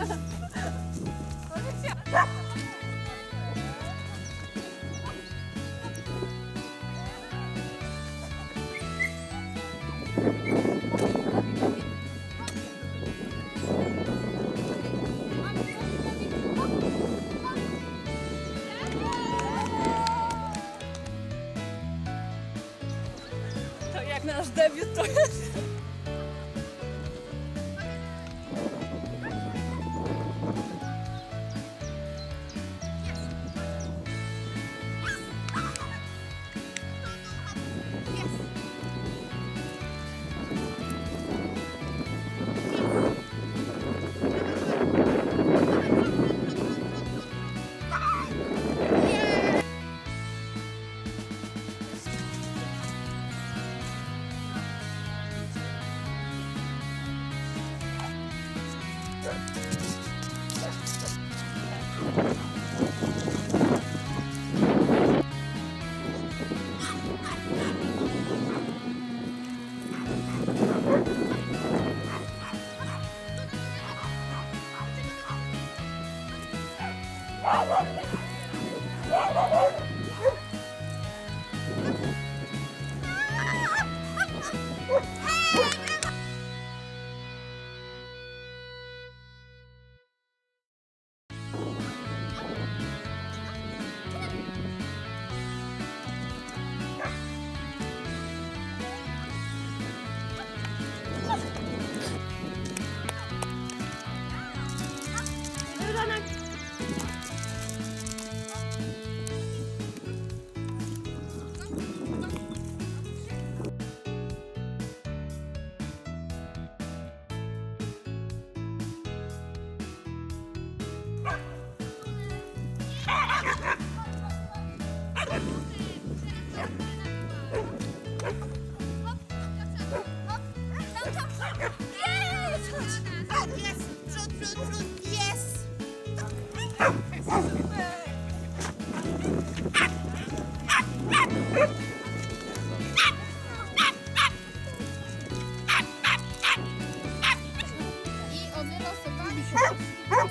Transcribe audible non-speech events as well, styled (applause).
To jak nasz debiut to jest. Wow, wow, wow. Huh? (laughs) Huh?